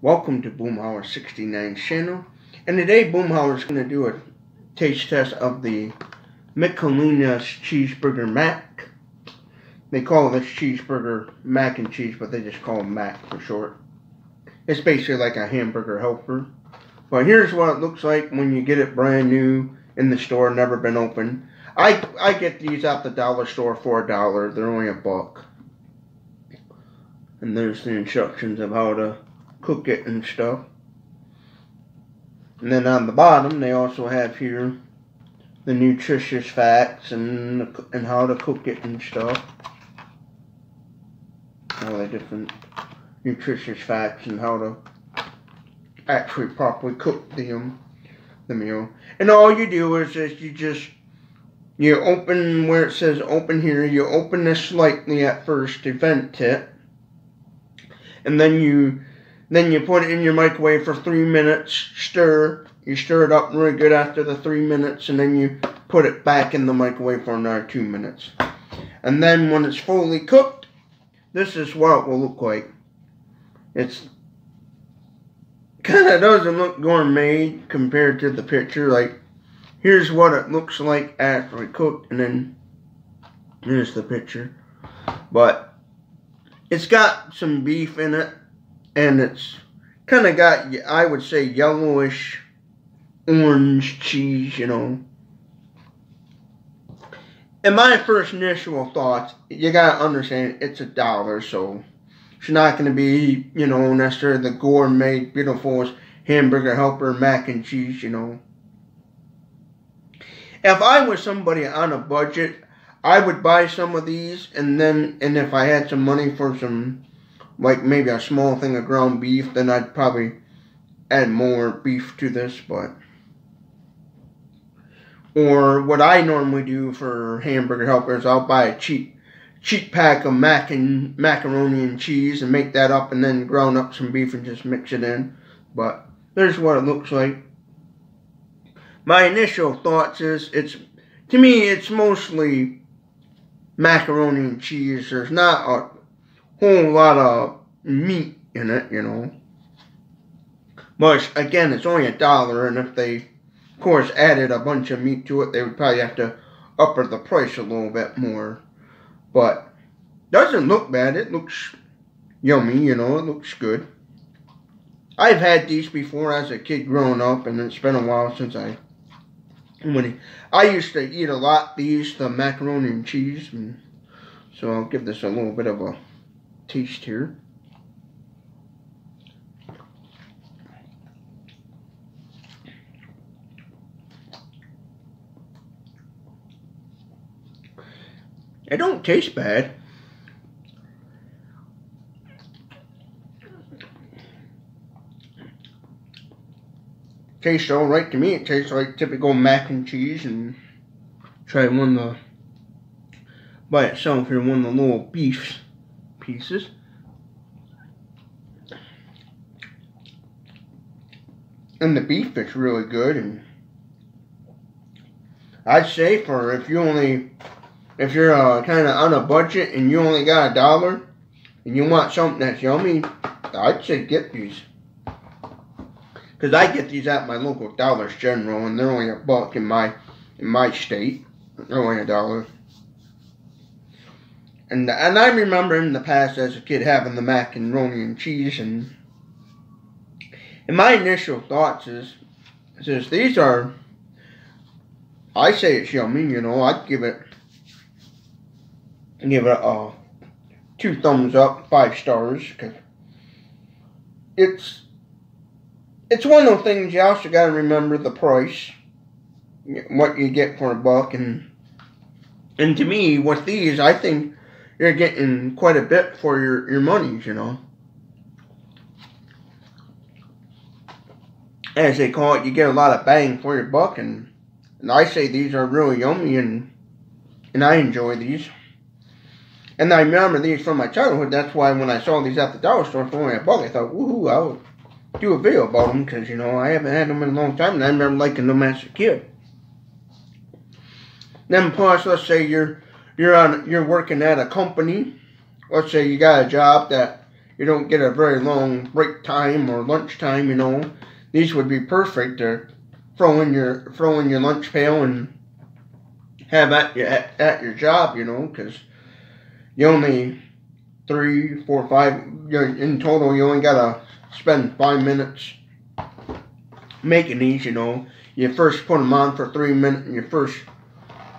Welcome to Boomhauer 69 channel. And today Boomhauer is going to do a taste test of the Michelina's Cheeseburger Mac. They call this cheeseburger mac and cheese, but they just call it Mac for short. It's basically like a hamburger helper. But here's what it looks like when you get it brand new in the store, never been opened. I, I get these at the dollar store for a dollar. They're only a buck. And there's the instructions of how to cook it and stuff. And then on the bottom, they also have here the nutritious facts and and how to cook it and stuff. All the different nutritious facts and how to actually properly cook the um the meal. And all you do is just you just you open where it says open here. You open this slightly at first to vent it, and then you then you put it in your microwave for three minutes, stir. You stir it up really good after the three minutes, and then you put it back in the microwave for another two minutes. And then when it's fully cooked, this is what it will look like. It's kind of doesn't look gourmet compared to the picture. Like, here's what it looks like after it cooked, and then here's the picture. But it's got some beef in it and it's kind of got, I would say, yellowish orange cheese, you know. And my first initial thoughts, you gotta understand, it's a dollar, so it's not gonna be, you know, necessarily the gourmet, beautiful hamburger helper, mac and cheese, you know. If I was somebody on a budget, I would buy some of these, and then, and if I had some money for some like maybe a small thing of ground beef, then I'd probably add more beef to this, but or what I normally do for hamburger helpers, I'll buy a cheap cheap pack of mac and macaroni and cheese and make that up and then ground up some beef and just mix it in. But there's what it looks like. My initial thoughts is it's to me it's mostly macaroni and cheese. There's not a whole lot of meat in it, you know. But again, it's only a dollar, and if they, of course, added a bunch of meat to it, they would probably have to upper the price a little bit more. But doesn't look bad. It looks yummy, you know. It looks good. I've had these before as a kid growing up, and it's been a while since I. When I used to eat a lot these, the macaroni and cheese, and so I'll give this a little bit of a taste here. It don't taste bad. Tastes alright to me. It tastes like typical mac and cheese and try one of the by itself here, one of the little beefs pieces. And the beef is really good and I'd say for if you only if you're uh, kind of on a budget and you only got a dollar and you want something that's yummy, I'd say get these. Because I get these at my local Dollar General and they're only a buck in my in my state. They're only a dollar. And and I remember in the past as a kid having the macaroni and cheese and and my initial thoughts is is these are I say it's yummy, you know, I'd give it give it a two thumbs up, five stars, because it's it's one of those things you also got to remember the price, what you get for a buck, and and to me, with these, I think you're getting quite a bit for your, your monies, you know. As they call it, you get a lot of bang for your buck, and, and I say these are really yummy, and and I enjoy these. And I remember these from my childhood. That's why when I saw these at the dollar store for only a buck, I thought, woohoo, I would do a video about them because, you know, I haven't had them in a long time, and I remember liking them as a kid. Then plus, let's say you're you're on you're working at a company. Let's say you got a job that you don't get a very long break time or lunch time, you know, these would be perfect to throw in your throw in your lunch pail and have at your at, at your job, you know, because you only three, four, five. You In total, you only gotta spend five minutes making these. You know, you first put them on for three minutes. and You first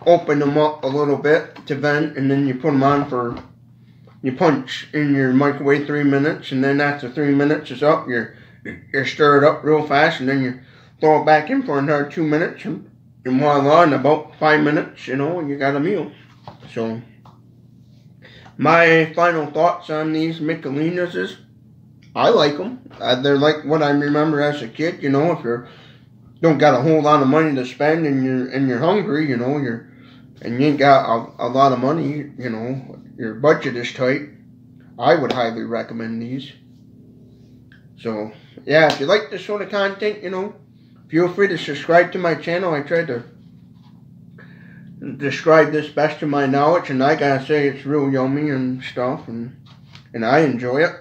open them up a little bit to vent, and then you put them on for. You punch in your microwave three minutes, and then after three minutes is up, you're you stir it up real fast, and then you throw it back in for another two minutes, and, and voila, in about five minutes, you know, you got a meal. So, my final thoughts on these Michelinas is, I like them. Uh, they're like what I remember as a kid. You know, if you're don't got a whole lot of money to spend and you're and you're hungry, you know, you're and you ain't got a, a lot of money, you know, your budget is tight. I would highly recommend these. So yeah, if you like this sort of content, you know, feel free to subscribe to my channel. I try to describe this best to my knowledge, and I gotta say it's real yummy and stuff, and and I enjoy it.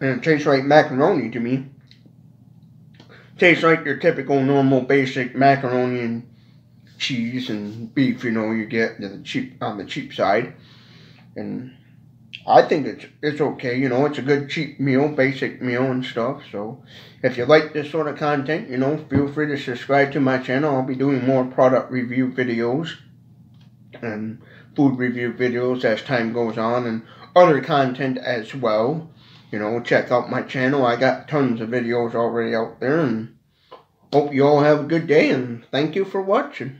And it tastes like macaroni to me. Tastes like your typical normal basic macaroni and cheese and beef, you know, you get the cheap on the cheap side. And I think it's it's okay, you know, it's a good cheap meal, basic meal and stuff. So if you like this sort of content, you know, feel free to subscribe to my channel. I'll be doing more product review videos and food review videos as time goes on and other content as well you know, check out my channel. I got tons of videos already out there and hope you all have a good day and thank you for watching.